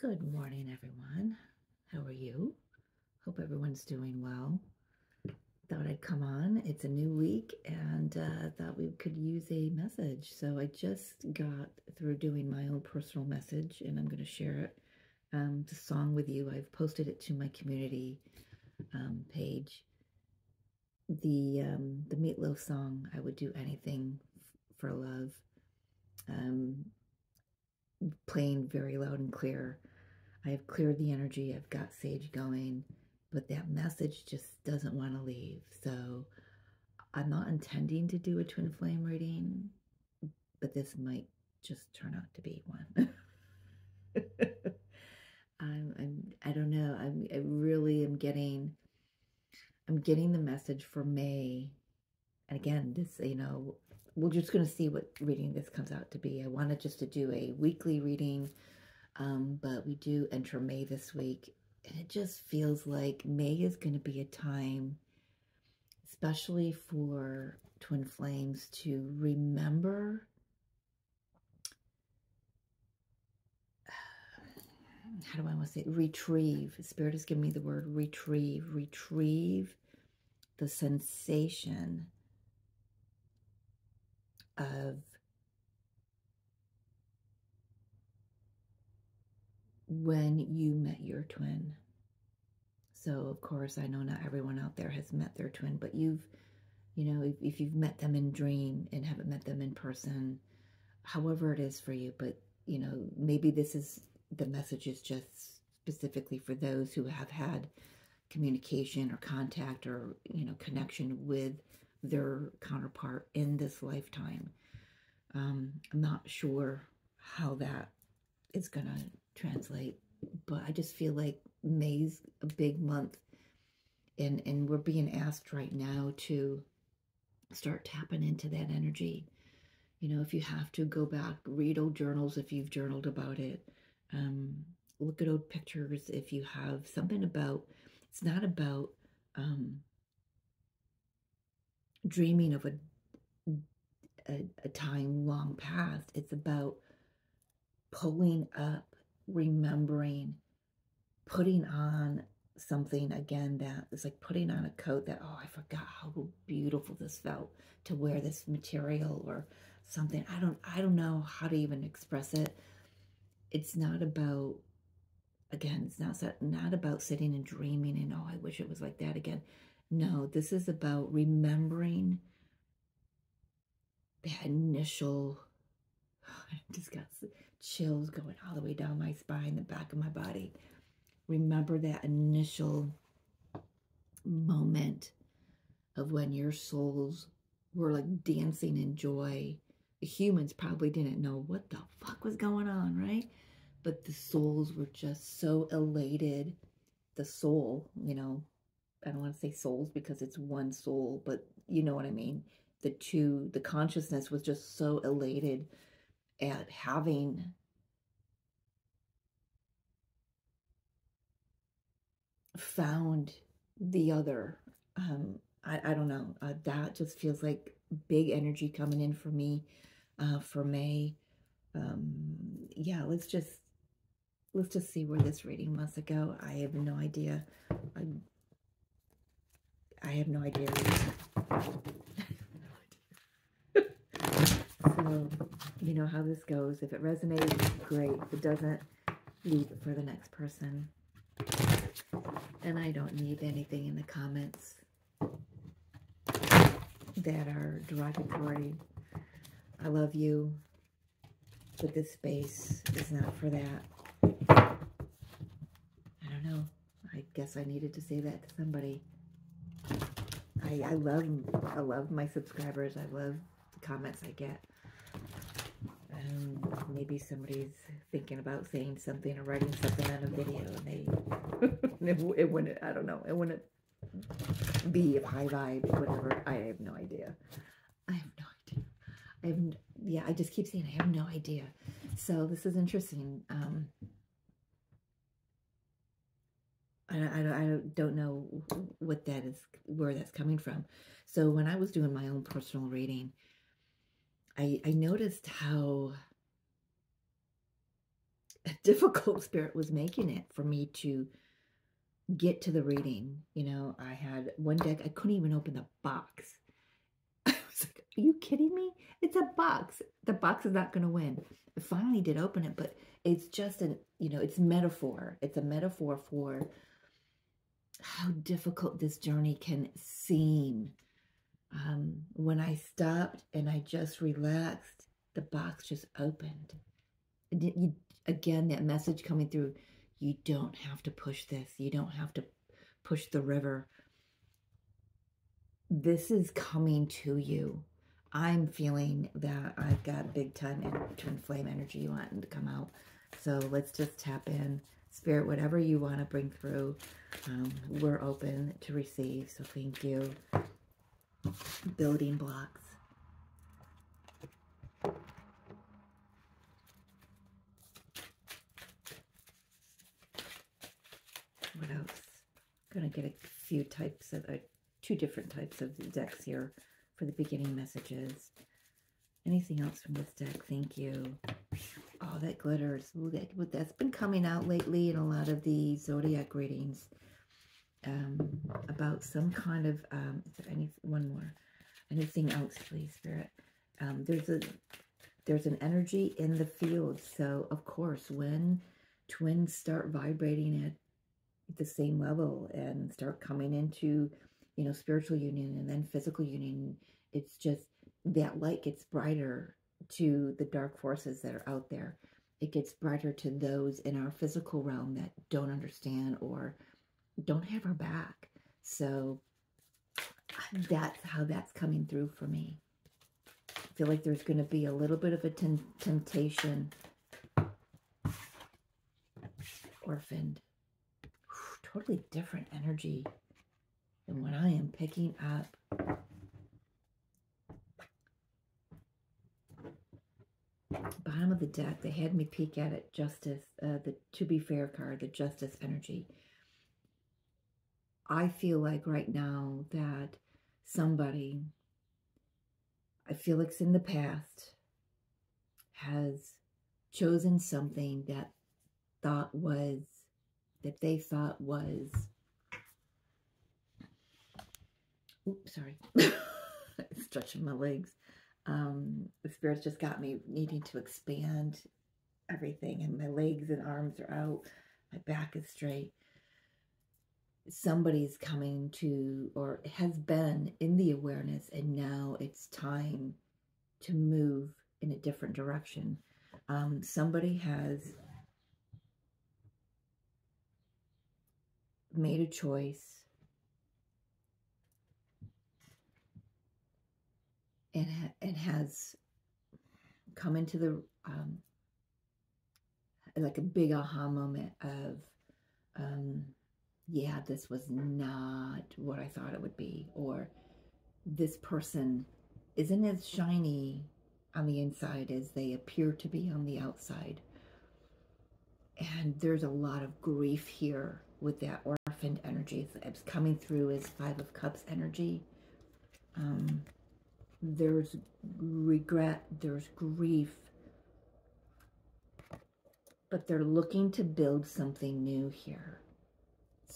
Good morning, everyone. How are you? Hope everyone's doing well. Thought I'd come on. It's a new week and uh, thought we could use a message. So I just got through doing my own personal message and I'm going to share it. Um, the song with you. I've posted it to my community um, page. The um, the Meatloaf song. I would do anything for love. Um, playing very loud and clear. I have cleared the energy. I've got sage going, but that message just doesn't want to leave. So I'm not intending to do a twin flame reading, but this might just turn out to be one. I'm, I'm, I don't know. I'm, I really am getting, I'm getting the message for May. And again, this, you know, we're just going to see what reading this comes out to be. I wanted just to do a weekly reading, um, but we do enter May this week. And it just feels like May is going to be a time, especially for twin flames, to remember how do I want to say retrieve. Spirit has given me the word retrieve, retrieve the sensation of when you met your twin. So, of course, I know not everyone out there has met their twin, but you've, you know, if, if you've met them in dream and haven't met them in person, however it is for you, but, you know, maybe this is the message is just specifically for those who have had communication or contact or, you know, connection with their counterpart in this lifetime. Um, I'm not sure how that is going to translate, but I just feel like May's a big month, and and we're being asked right now to start tapping into that energy. You know, if you have to go back, read old journals if you've journaled about it. Um, look at old pictures if you have something about. It's not about um, dreaming of a, a, a time long past. It's about pulling up, remembering, putting on something again that is like putting on a coat that, oh, I forgot how beautiful this felt to wear this material or something. I don't, I don't know how to even express it. It's not about, again, it's not, not about sitting and dreaming and, oh, I wish it was like that again. No, this is about remembering that initial, I just got chills going all the way down my spine, the back of my body. Remember that initial moment of when your souls were like dancing in joy. The humans probably didn't know what the fuck was going on, right? But the souls were just so elated. The soul, you know, I don't want to say souls because it's one soul, but you know what I mean. The two, the consciousness was just so elated at having found the other. Um, I, I don't know. Uh, that just feels like big energy coming in for me uh, for May. Um, yeah, let's just let's just see where this reading wants to go. I have no idea. I I have no idea. so, you know how this goes. If it resonates, great. If it doesn't, leave it for the next person. And I don't need anything in the comments that are derogatory. I love you, but this space is not for that. I don't know. I guess I needed to say that to somebody. I, I love I love my subscribers. I love the comments I get. Um, maybe somebody's thinking about saying something or writing something on a video, and they it, it wouldn't. I don't know. It wouldn't be of high vibe, whatever. I have no idea. I have no idea. I have yeah. I just keep saying I have no idea. So this is interesting. Um, I, I, I don't know what that is, where that's coming from. So when I was doing my own personal reading, I, I noticed how difficult Spirit was making it for me to get to the reading. You know, I had one deck, I couldn't even open the box. I was like, are you kidding me? It's a box. The box is not going to win. I finally did open it, but it's just an, you know, it's metaphor. It's a metaphor for how difficult this journey can seem. Um, when I stopped and I just relaxed, the box just opened. You, again, that message coming through, you don't have to push this. You don't have to push the river. This is coming to you. I'm feeling that I've got big time twin flame energy wanting to come out. So let's just tap in. Spirit, whatever you want to bring through, um, we're open to receive. So thank you. Building blocks. What else? Gonna get a few types of, uh, two different types of decks here for the beginning messages. Anything else from this deck? Thank you. Oh, that glitters. That, that's been coming out lately in a lot of the zodiac readings um, about some kind of, um, is there any, one more, anything else, please, Spirit? Um, there's a, there's an energy in the field. So, of course, when twins start vibrating at the same level and start coming into, you know, spiritual union and then physical union, it's just that light gets brighter to the dark forces that are out there. It gets brighter to those in our physical realm that don't understand or don't have our back. So that's how that's coming through for me. I feel like there's going to be a little bit of a temptation. Orphaned. Totally different energy than what I am picking up. Bottom of the deck, they had me peek at it. Justice, uh, the to be fair card, the justice energy. I feel like right now that somebody, I feel like it's in the past, has chosen something that thought was, that they thought was, oops, sorry, stretching my legs. Um, the spirits just got me needing to expand everything and my legs and arms are out. My back is straight somebody's coming to or has been in the awareness and now it's time to move in a different direction. Um, somebody has made a choice and, ha and has come into the um, like a big aha moment of um, yeah, this was not what I thought it would be, or this person isn't as shiny on the inside as they appear to be on the outside. And there's a lot of grief here with that orphaned energy. It's coming through as Five of Cups energy. Um, there's regret, there's grief, but they're looking to build something new here.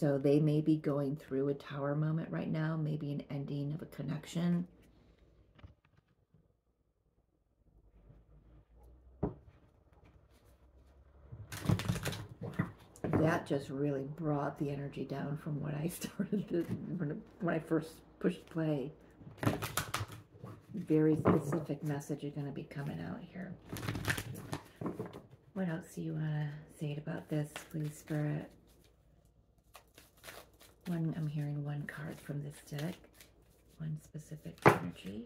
So they may be going through a tower moment right now, maybe an ending of a connection. That just really brought the energy down from what I started when I first pushed play. Very specific message is going to be coming out here. What else do you want to say about this, please, Spirit? One, I'm hearing one card from this deck. One specific energy.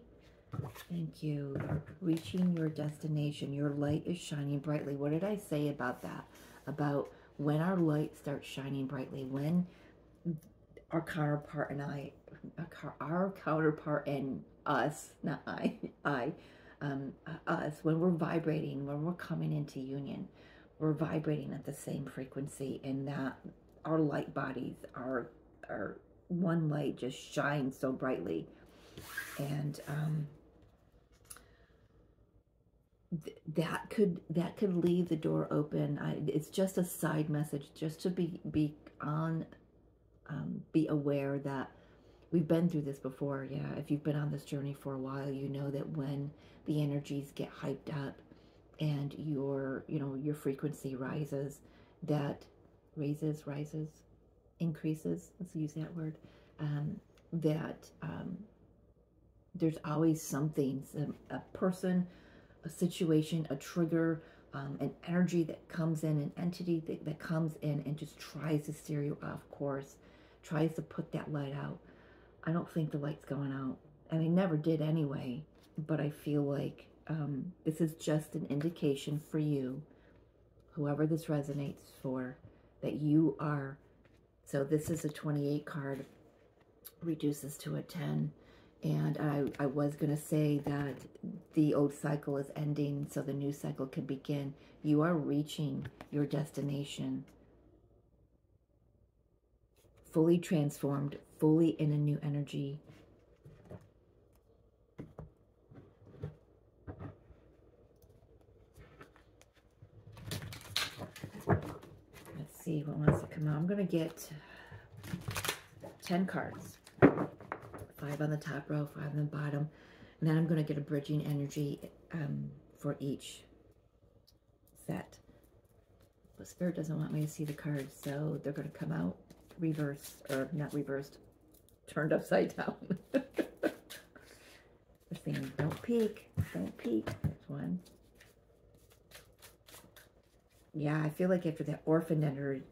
Thank you. Reaching your destination. Your light is shining brightly. What did I say about that? About when our light starts shining brightly. When our counterpart and I, our counterpart and us, not I, I, um, us, when we're vibrating, when we're coming into union, we're vibrating at the same frequency and that our light bodies are or one light just shines so brightly. And um, th that could that could leave the door open. I, it's just a side message, just to be be on, um, be aware that we've been through this before. Yeah, if you've been on this journey for a while, you know that when the energies get hyped up and your you know your frequency rises, that raises rises, increases. Let's use that word. Um, that um, there's always something, some, a person a situation, a trigger, um, an energy that comes in, an entity that, that comes in and just tries to steer you off course, tries to put that light out. I don't think the light's going out. And I never did anyway, but I feel like um, this is just an indication for you, whoever this resonates for, that you are. So this is a 28 card, reduces to a 10. And I, I was going to say that the old cycle is ending so the new cycle can begin. You are reaching your destination. Fully transformed, fully in a new energy. Let's see what wants to come out. I'm going to get 10 cards five on the top row, five on the bottom. And then I'm going to get a bridging energy um, for each set. But Spirit doesn't want me to see the cards, so they're going to come out reversed, or not reversed, turned upside down. they're don't peek, don't peek. There's one. Yeah, I feel like after that orphan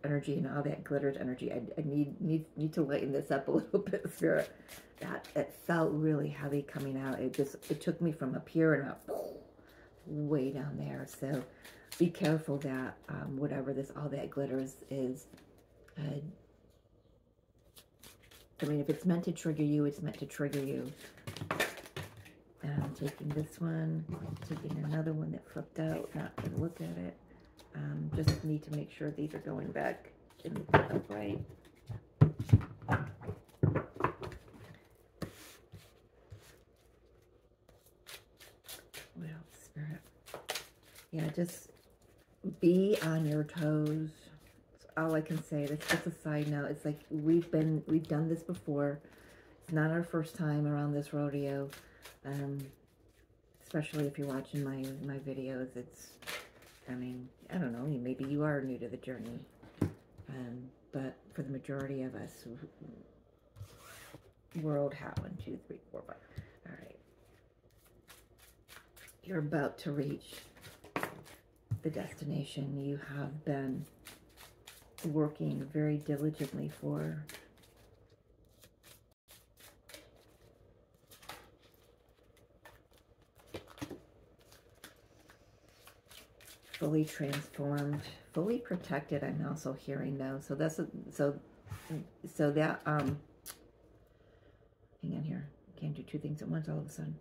energy and all that glittered energy, I, I need need need to lighten this up a little bit, Spirit that it felt really heavy coming out. It just, it took me from up here and up way down there. So be careful that um, whatever this, all that glitters is, uh, I mean, if it's meant to trigger you, it's meant to trigger you. And I'm taking this one, taking another one that flipped out, not going to look at it. Um, just need to make sure these are going back in the upright. yeah, just be on your toes. That's all I can say. That's just a side note. It's like we've been, we've done this before. It's not our first time around this rodeo. Um, especially if you're watching my, my videos. It's, I mean, I don't know, maybe you are new to the journey. Um, but for the majority of us, world hat one, two, three, four, five. All right. You're about to reach the destination you have been working very diligently for. Fully transformed, fully protected. I'm also hearing though. So that's a, so so that um. Hang on here. Can't do two things at once all of a sudden.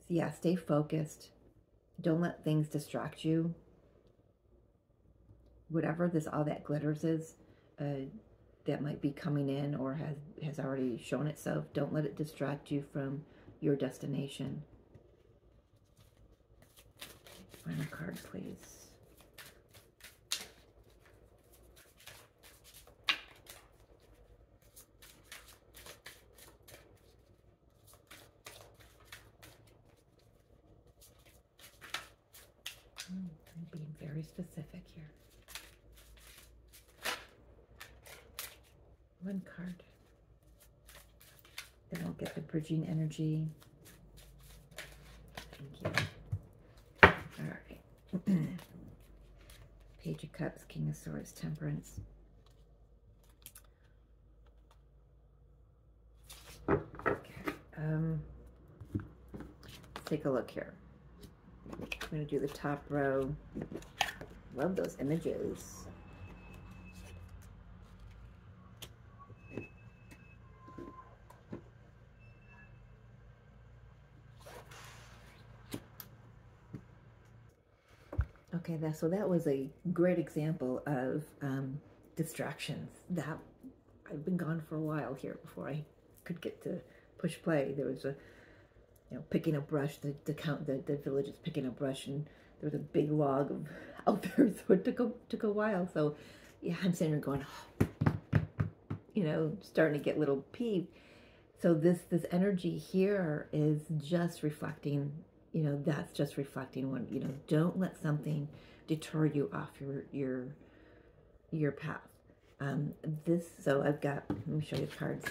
So yeah, stay focused don't let things distract you. Whatever this all that glitters is, uh, that might be coming in or has, has already shown itself, don't let it distract you from your destination. Final card, please. Hmm, being very specific here. One card. Then I'll get the bridging energy. Thank you. All right. Page of Cups, King of Swords, Temperance. Okay. Um, take a look here. I'm going to do the top row. Love those images. Okay, that, so that was a great example of um, distractions. That I've been gone for a while here before I could get to push play. There was a you know, picking a brush. The the count the, the village is picking a brush, and there was a big log of out there, so it took a took a while. So yeah, I'm sitting there going, oh, you know, starting to get little peeved. So this this energy here is just reflecting, you know, that's just reflecting one, you know, don't let something deter you off your your your path. Um, this so I've got let me show you the cards.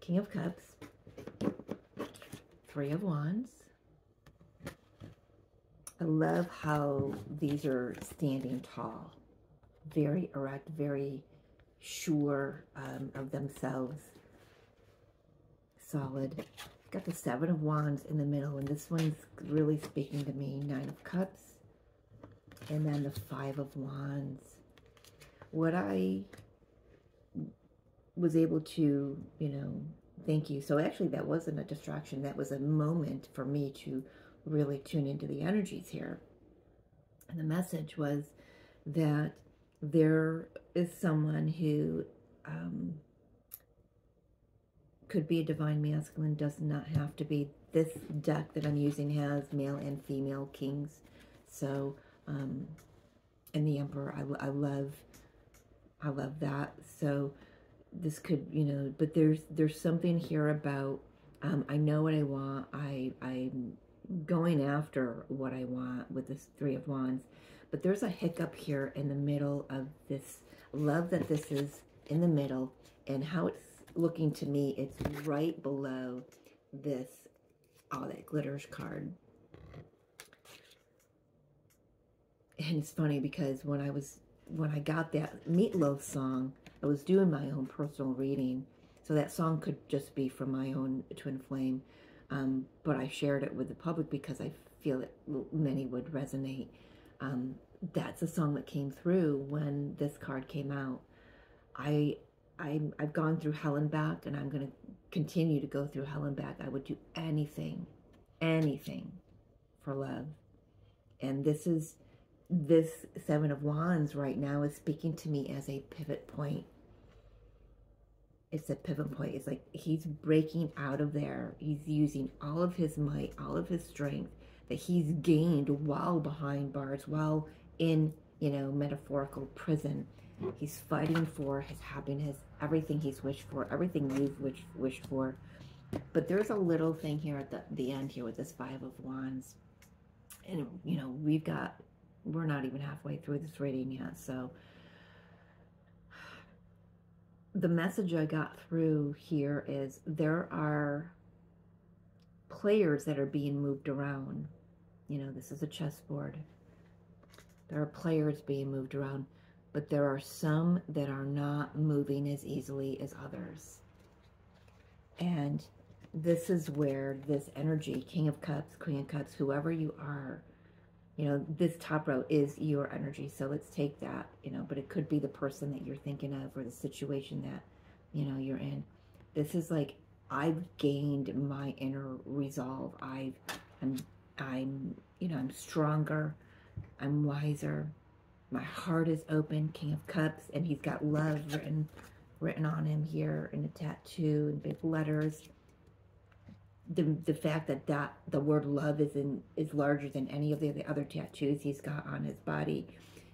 King of Cups, Three of Wands. I love how these are standing tall, very erect, very sure um, of themselves solid. Got the Seven of Wands in the middle, and this one's really speaking to me. Nine of Cups, and then the Five of Wands. What I was able to, you know, thank you. So actually that wasn't a distraction. That was a moment for me to really tune into the energies here. And the message was that there is someone who um, could be a divine masculine, does not have to be. This deck that I'm using has male and female kings. So, um, and the emperor, I, I love, I love that. So this could, you know, but there's, there's something here about, um, I know what I want. I, I'm going after what I want with this three of wands, but there's a hiccup here in the middle of this love that this is in the middle and how it's looking to me, it's right below this, All that glitters card. And it's funny because when I was, when I got that Meatloaf song, I was doing my own personal reading. So that song could just be from my own twin flame. Um, but I shared it with the public because I feel that many would resonate. Um, that's a song that came through when this card came out. I i I've gone through hell and back, and I'm going to continue to go through hell and back. I would do anything, anything for love. And this is, this Seven of Wands right now is speaking to me as a pivot point. It's a pivot point. It's like he's breaking out of there. He's using all of his might, all of his strength that he's gained while behind bars, while in, you know, metaphorical prison He's fighting for his happiness, everything he's wished for, everything you've wished, wished for. But there's a little thing here at the, the end here with this Five of Wands. And, you know, we've got, we're not even halfway through this reading yet. So the message I got through here is there are players that are being moved around. You know, this is a chessboard. There are players being moved around but there are some that are not moving as easily as others. And this is where this energy, King of Cups, Queen of Cups, whoever you are, you know, this top row is your energy. So let's take that, you know, but it could be the person that you're thinking of or the situation that, you know, you're in. This is like, I've gained my inner resolve. I've, I'm, I'm, you know, I'm stronger. I'm wiser. My heart is open, King of Cups, and he's got love written written on him here in a tattoo in big letters. The the fact that that the word love is in is larger than any of the other tattoos he's got on his body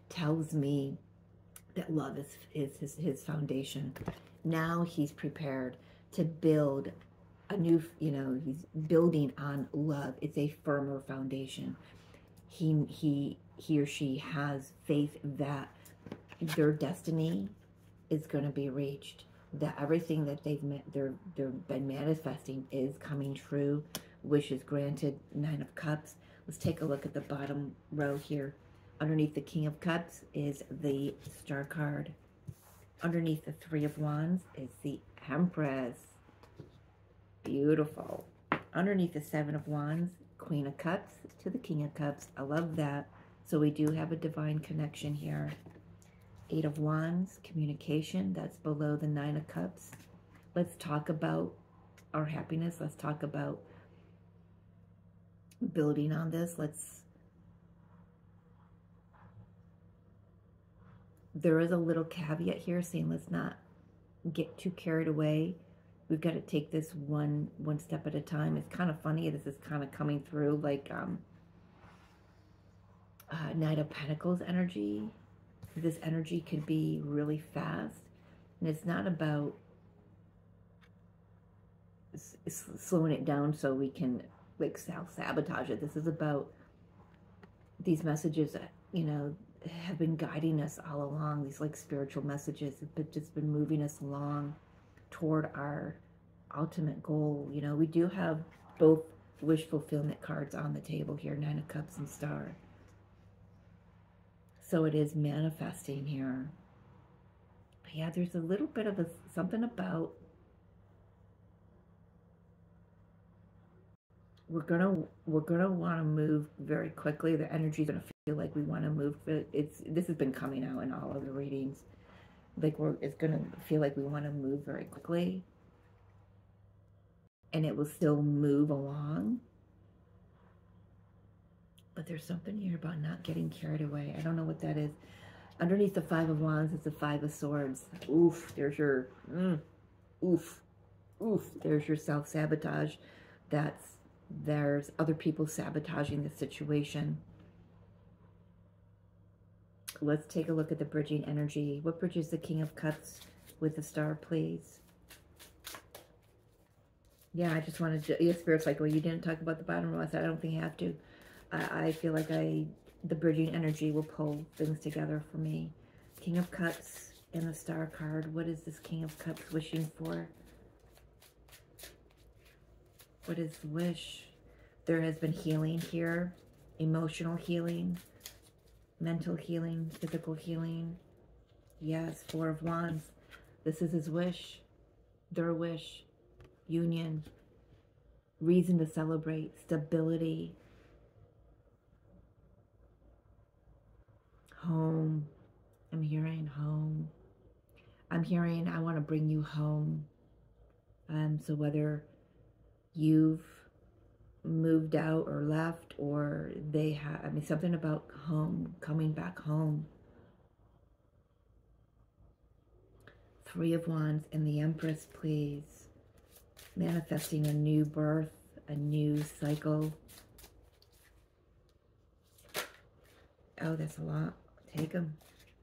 tells me that love is is his, his foundation. Now he's prepared to build a new, you know, he's building on love. It's a firmer foundation. He he he or she has faith that their destiny is going to be reached, that everything that they've met, they're, they've been manifesting is coming true, wishes granted, Nine of Cups. Let's take a look at the bottom row here. Underneath the King of Cups is the Star card. Underneath the Three of Wands is the Empress. Beautiful. Underneath the Seven of Wands, Queen of Cups to the King of Cups. I love that. So we do have a divine connection here. Eight of Wands, communication, that's below the Nine of Cups. Let's talk about our happiness. Let's talk about building on this. Let's, there is a little caveat here saying let's not get too carried away we've got to take this one one step at a time. It's kind of funny. This is kind of coming through like um, uh, Knight of Pentacles energy. This energy could be really fast. And it's not about slowing it down so we can like self-sabotage it. This is about these messages that, you know, have been guiding us all along. These like spiritual messages have just been moving us along toward our ultimate goal. You know, we do have both wish fulfillment cards on the table here, Nine of Cups and Star. So it is manifesting here. But yeah, there's a little bit of a, something about we're gonna we're gonna want to move very quickly. The energy's gonna feel like we want to move. It's this has been coming out in all of the readings. Like we're it's gonna feel like we want to move very quickly, and it will still move along. But there's something here about not getting carried away. I don't know what that is. Underneath the Five of Wands, it's the Five of Swords. Oof, there's your, mm, oof, oof, there's your self-sabotage. That's there's other people sabotaging the situation. Let's take a look at the bridging energy. What bridges the King of Cups with the star, please? Yeah, I just wanted to, yeah, Spirit's like, well, you didn't talk about the bottom row. I I don't think you have to. I, I feel like I, the bridging energy will pull things together for me. King of Cups and the star card. What is this King of Cups wishing for? What is the wish? There has been healing here, emotional healing, mental healing, physical healing. Yes, Four of Wands. This is his wish, their wish, union, reason to celebrate, stability, home. I'm hearing home. I'm hearing I want to bring you home. Um, so whether you've moved out or left or they have, I mean, something about home, coming back home. Three of Wands and the Empress, please. Manifesting a new birth, a new cycle. Oh, that's a lot. Take them.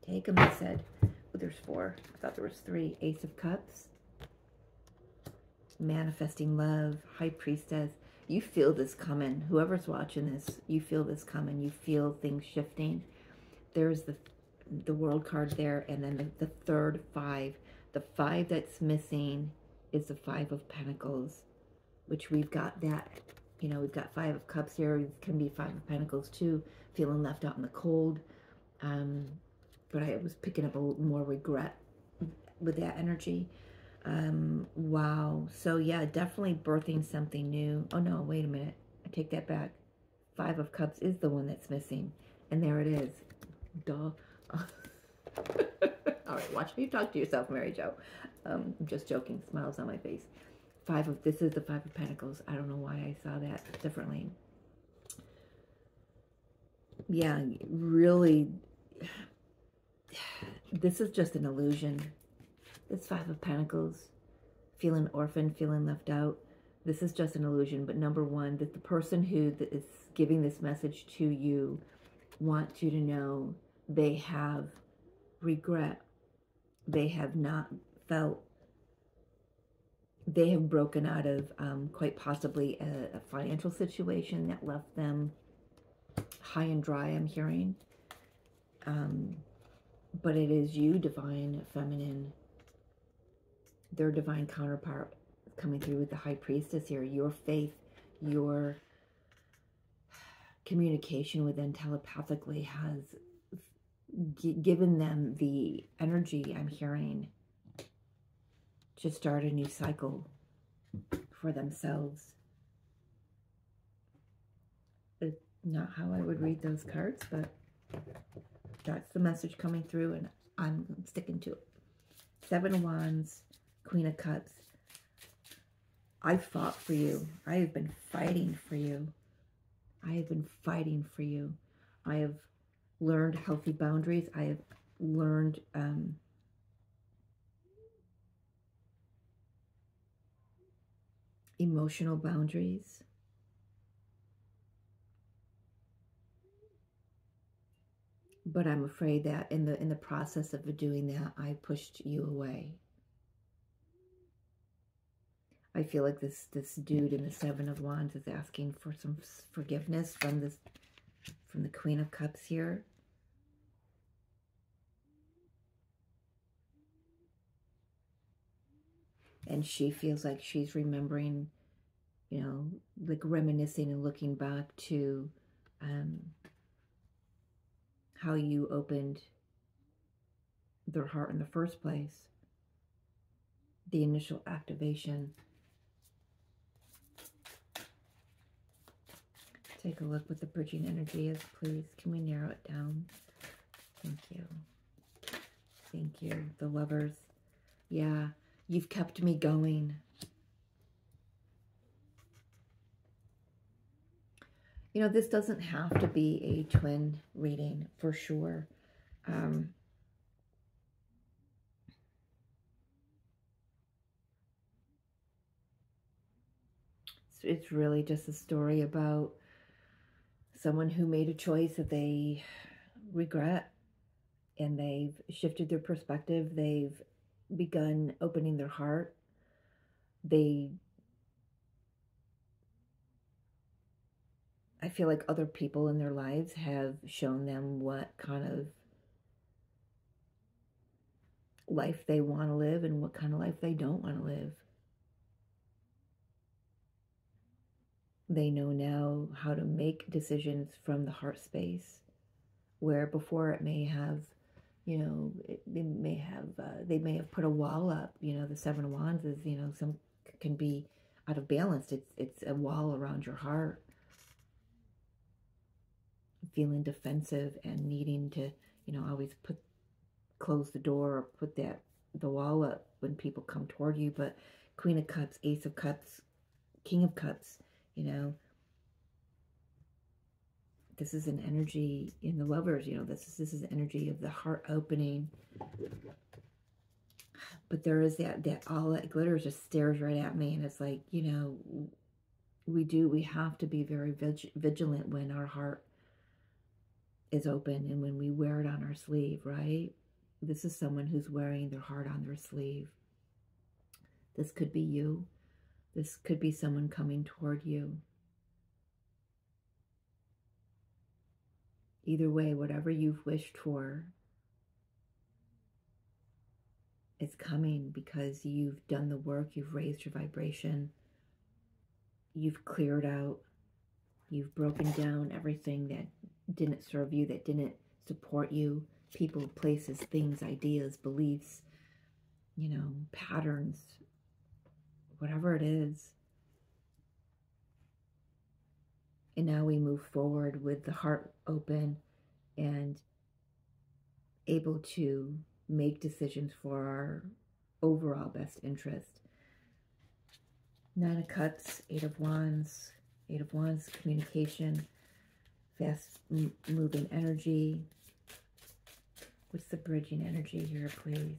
Take them, I said. Oh, there's four. I thought there was three. Ace of Cups. Manifesting love. High Priestess. You feel this coming. Whoever's watching this, you feel this coming. You feel things shifting. There's the the world card there, and then the, the third five. The five that's missing is the five of pentacles, which we've got that, you know, we've got five of cups here. It can be five of pentacles too, feeling left out in the cold. Um, but I was picking up a little more regret with that energy. Um, wow. So yeah, definitely birthing something new. Oh no, wait a minute. I take that back. Five of Cups is the one that's missing. And there it is. Duh. All right, watch me talk to yourself, Mary Jo. Um, I'm just joking. Smiles on my face. Five of, this is the Five of Pentacles. I don't know why I saw that differently. Yeah, really, this is just an illusion it's Five of Pentacles. Feeling orphaned, feeling left out. This is just an illusion. But number one, that the person who is giving this message to you wants you to know they have regret. They have not felt they have broken out of um, quite possibly a, a, financial situation that left them high and dry, I'm hearing. Um, but it is you, divine feminine, their divine counterpart coming through with the high priestess here. Your faith, your communication with them telepathically has given them the energy I'm hearing to start a new cycle for themselves. It's not how I would read those cards, but that's the message coming through and I'm sticking to it. Seven of Wands, Queen of Cups. I fought for you. I have been fighting for you. I have been fighting for you. I have learned healthy boundaries. I have learned um, emotional boundaries. But I'm afraid that in the in the process of doing that, I pushed you away. I feel like this this dude in the Seven of Wands is asking for some forgiveness from this from the Queen of Cups here. And she feels like she's remembering, you know, like reminiscing and looking back to um, how you opened their heart in the first place. The initial activation. Take a look what the bridging energy is, please. Can we narrow it down? Thank you. Thank you. The lovers. Yeah, you've kept me going. You know, this doesn't have to be a twin reading for sure. Um, it's really just a story about someone who made a choice that they regret and they've shifted their perspective. They've begun opening their heart. They, I feel like other people in their lives have shown them what kind of life they want to live and what kind of life they don't want to live. They know now how to make decisions from the heart space, where before it may have, you know, it, they may have uh, they may have put a wall up. You know, the seven of wands is you know some can be out of balance. It's it's a wall around your heart, feeling defensive and needing to you know always put close the door or put that the wall up when people come toward you. But Queen of Cups, Ace of Cups, King of Cups you know this is an energy in the lovers you know this is this is energy of the heart opening but there is that that all that glitter just stares right at me and it's like you know we do we have to be very vigilant when our heart is open and when we wear it on our sleeve right? This is someone who's wearing their heart on their sleeve. This could be you. This could be someone coming toward you. Either way, whatever you've wished for is coming because you've done the work, you've raised your vibration, you've cleared out, you've broken down everything that didn't serve you, that didn't support you, people, places, things, ideas, beliefs, you know, patterns, whatever it is. And now we move forward with the heart open and able to make decisions for our overall best interest. Nine of Cups, Eight of Wands, Eight of Wands, communication, fast moving energy. What's the bridging energy here, please?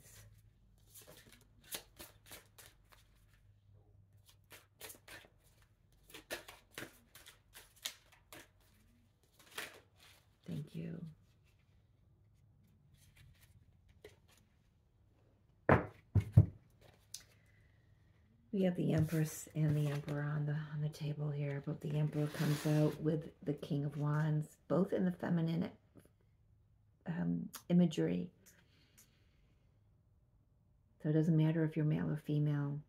We have the Empress and the Emperor on the on the table here, but the Emperor comes out with the King of Wands, both in the feminine um, imagery. So it doesn't matter if you're male or female.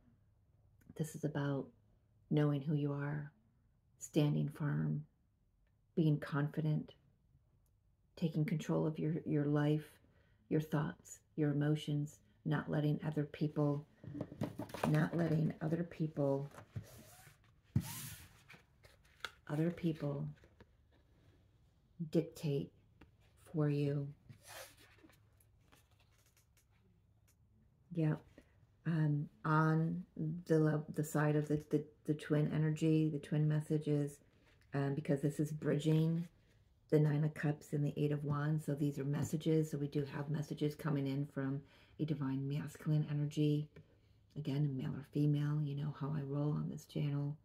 This is about knowing who you are, standing firm, being confident, taking control of your, your life, your thoughts, your emotions, not letting other people not letting other people other people dictate for you. Yeah. Um, on the the side of the, the, the twin energy, the twin messages, um, because this is bridging the Nine of Cups and the Eight of Wands. So these are messages. So we do have messages coming in from a divine masculine energy Again, male or female, you know how I roll on this channel.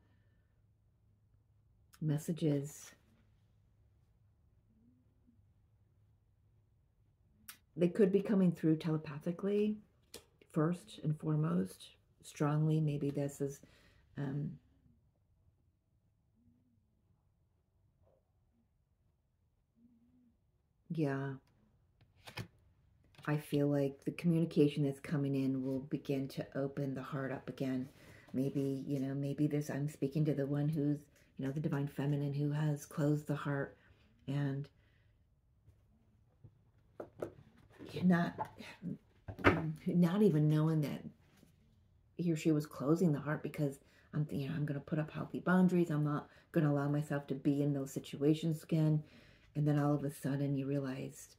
Messages. They could be coming through telepathically, first and foremost, strongly. Maybe this is um, yeah, I feel like the communication that's coming in will begin to open the heart up again. Maybe, you know, maybe this, I'm speaking to the one who's, you know, the divine feminine who has closed the heart and not, not even knowing that he or she was closing the heart because I'm, you know, I'm going to put up healthy boundaries. I'm not going to allow myself to be in those situations again. And then all of a sudden you realized,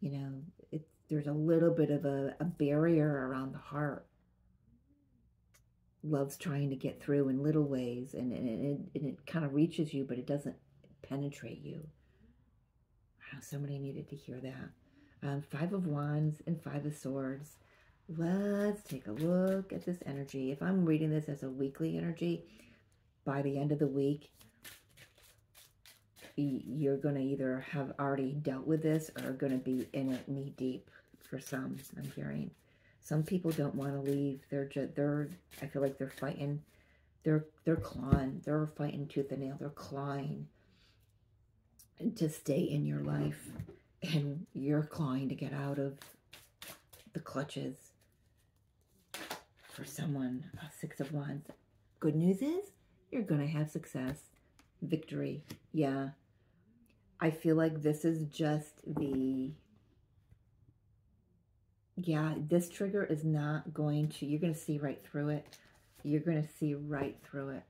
you know, it, there's a little bit of a, a barrier around the heart. Love's trying to get through in little ways and, and, it, and it kind of reaches you, but it doesn't penetrate you. Wow, somebody needed to hear that. Um, five of Wands and Five of Swords. Let's take a look at this energy. If I'm reading this as a weekly energy, by the end of the week, you're going to either have already dealt with this or are going to be in it knee deep for some, I'm hearing. Some people don't want to leave. They're just, they're, I feel like they're fighting, they're, they're clawing, they're fighting tooth and nail, they're clawing to stay in your life. And you're clawing to get out of the clutches for someone. Six of Wands. Good news is you're going to have success. Victory. Yeah. I feel like this is just the, yeah, this trigger is not going to, you're going to see right through it. You're going to see right through it.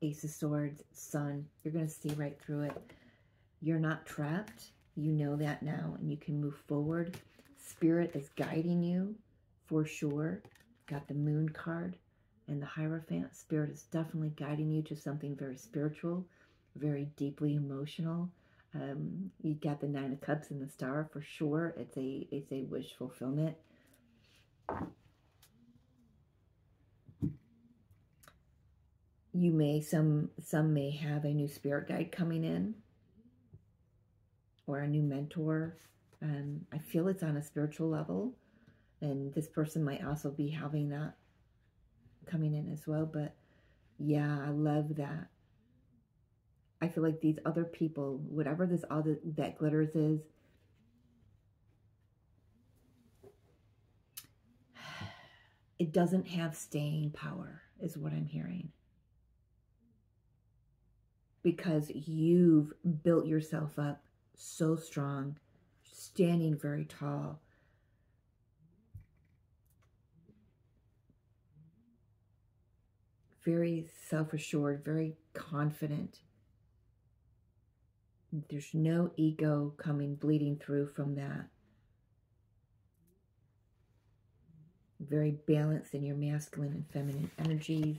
Ace of Swords, Sun, you're going to see right through it. You're not trapped. You know that now, and you can move forward. Spirit is guiding you for sure. Got the Moon card and the Hierophant. Spirit is definitely guiding you to something very spiritual very deeply emotional. Um, you got the Nine of Cups and the Star for sure. It's a it's a wish fulfillment. You may some some may have a new spirit guide coming in, or a new mentor. Um, I feel it's on a spiritual level, and this person might also be having that coming in as well. But yeah, I love that. I feel like these other people, whatever this other that glitters is, it doesn't have staying power, is what I'm hearing. Because you've built yourself up so strong, standing very tall. Very self assured, very confident there's no ego coming bleeding through from that. Very balanced in your masculine and feminine energies.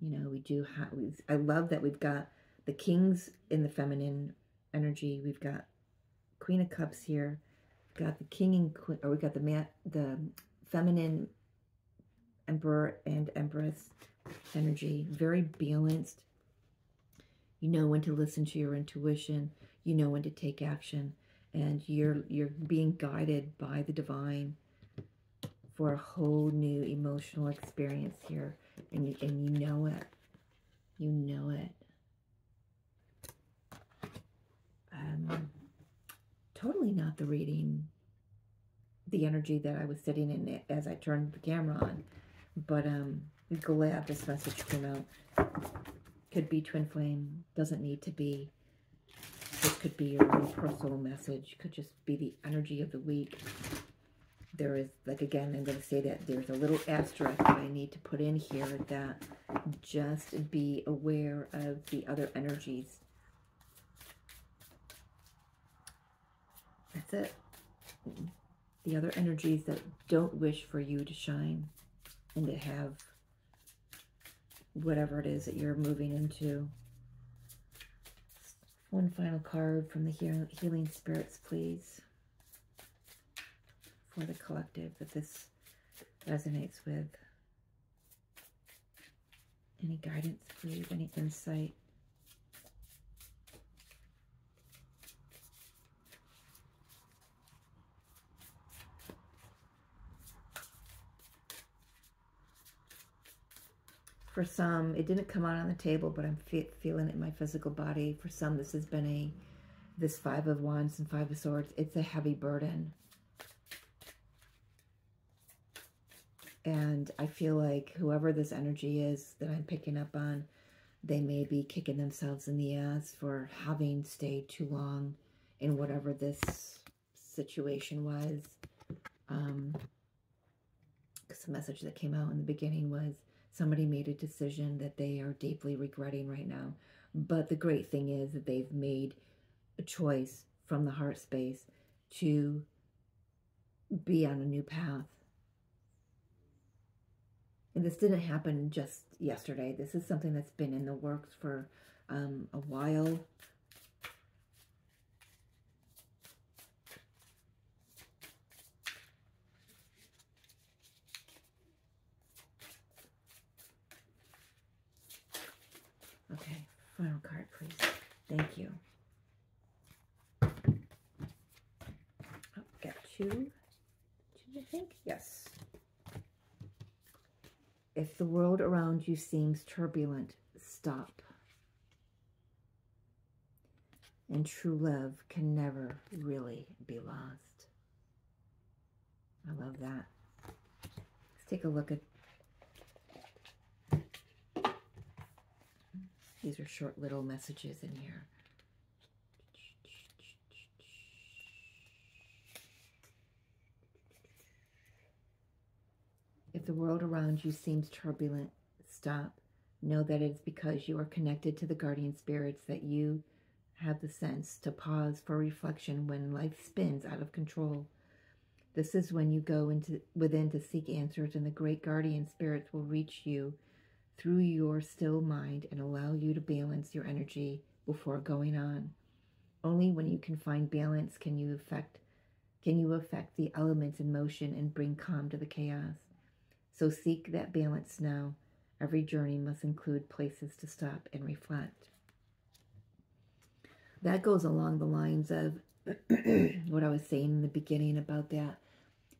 You know, we do have, I love that we've got the kings in the feminine energy. We've got Queen of Cups here. We've got the king and queen, or we got the mat, the feminine emperor and empress energy. Very balanced you know when to listen to your intuition. You know when to take action. And you're, you're being guided by the divine for a whole new emotional experience here. And you, and you know it. You know it. Um, totally not the reading, the energy that I was sitting in as I turned the camera on. But um, glad this message came out. Could be twin flame, doesn't need to be. This could be your own personal message, could just be the energy of the week. There is, like again, I'm going to say that there's a little asterisk that I need to put in here that just be aware of the other energies. That's it. The other energies that don't wish for you to shine and to have whatever it is that you're moving into. One final card from the Healing Spirits, please, for the collective, that this resonates with. Any guidance, please? Any insight? For some, it didn't come out on the table, but I'm fe feeling it in my physical body. For some, this has been a, this Five of Wands and Five of Swords, it's a heavy burden. And I feel like whoever this energy is that I'm picking up on, they may be kicking themselves in the ass for having stayed too long in whatever this situation was. Um, because the message that came out in the beginning was somebody made a decision that they are deeply regretting right now. But the great thing is that they've made a choice from the heart space to be on a new path and this didn't happen just yesterday. This is something that's been in the works for um, a while. Okay, final card, please. Thank you. Oh, got two. Two, I think? Yes. If the world around you seems turbulent, stop. And true love can never really be lost. I love that. Let's take a look at these are short little messages in here. If the world around you seems turbulent, stop. Know that it is because you are connected to the guardian spirits that you have the sense to pause for reflection when life spins out of control. This is when you go into within to seek answers and the great guardian spirits will reach you through your still mind and allow you to balance your energy before going on. Only when you can find balance can you affect can you affect the elements in motion and bring calm to the chaos. So seek that balance now. Every journey must include places to stop and reflect. That goes along the lines of what I was saying in the beginning about that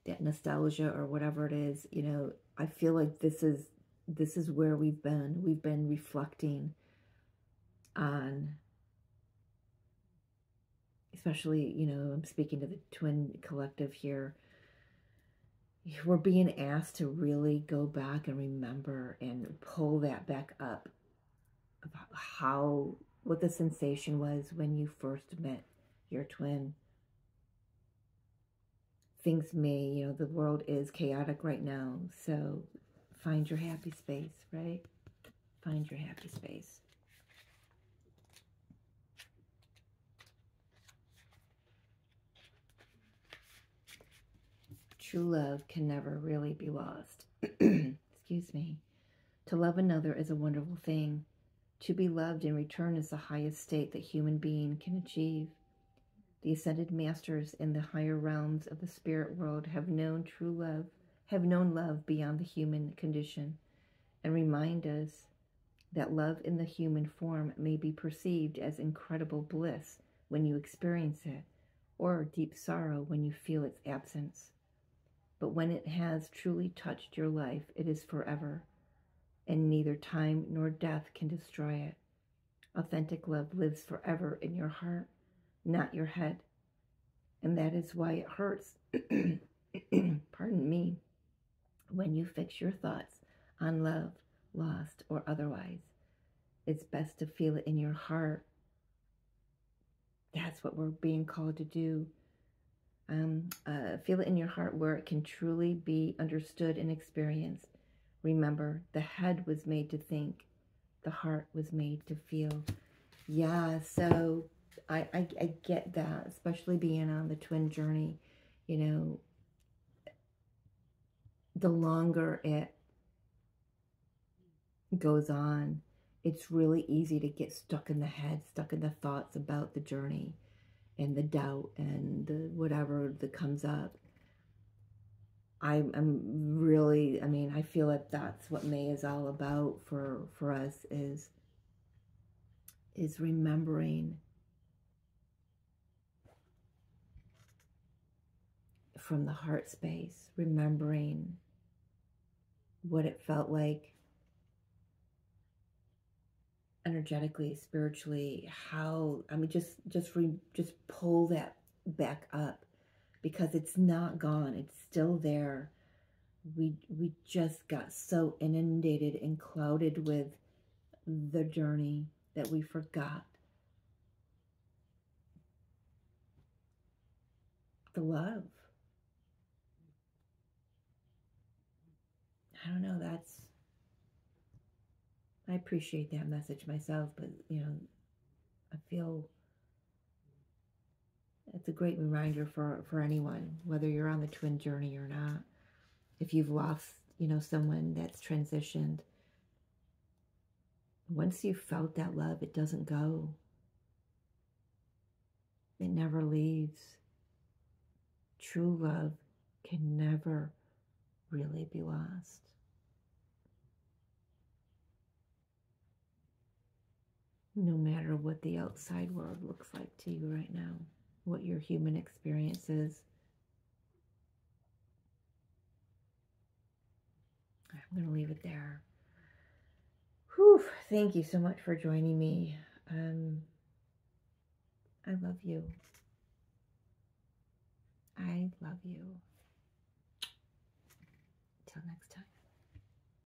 that nostalgia or whatever it is. You know, I feel like this is this is where we've been. We've been reflecting on especially, you know, I'm speaking to the twin collective here we're being asked to really go back and remember and pull that back up about how what the sensation was when you first met your twin things may you know the world is chaotic right now so find your happy space right find your happy space True love can never really be lost. Excuse me. To love another is a wonderful thing. To be loved in return is the highest state that human being can achieve. The ascended masters in the higher realms of the spirit world have known true love, have known love beyond the human condition, and remind us that love in the human form may be perceived as incredible bliss when you experience it, or deep sorrow when you feel its absence. But when it has truly touched your life, it is forever, and neither time nor death can destroy it. Authentic love lives forever in your heart, not your head. And that is why it hurts, pardon me, when you fix your thoughts on love, lost, or otherwise. It's best to feel it in your heart. That's what we're being called to do um, uh, feel it in your heart where it can truly be understood and experienced. Remember, the head was made to think, the heart was made to feel. Yeah, so I, I, I get that, especially being on the twin journey. You know, the longer it goes on, it's really easy to get stuck in the head, stuck in the thoughts about the journey and the doubt and the whatever that comes up. I'm, I'm really, I mean, I feel like that's what May is all about for, for us is, is remembering from the heart space, remembering what it felt like energetically, spiritually, how I mean just just re, just pull that back up because it's not gone. It's still there. We we just got so inundated and clouded with the journey that we forgot the love. I don't know, that's I appreciate that message myself, but you know, I feel it's a great reminder for for anyone, whether you're on the twin journey or not. If you've lost, you know, someone that's transitioned, once you've felt that love, it doesn't go. It never leaves. True love can never really be lost. No matter what the outside world looks like to you right now, what your human experience is. I'm going to leave it there. Whew, thank you so much for joining me. Um, I love you. I love you. Till next time.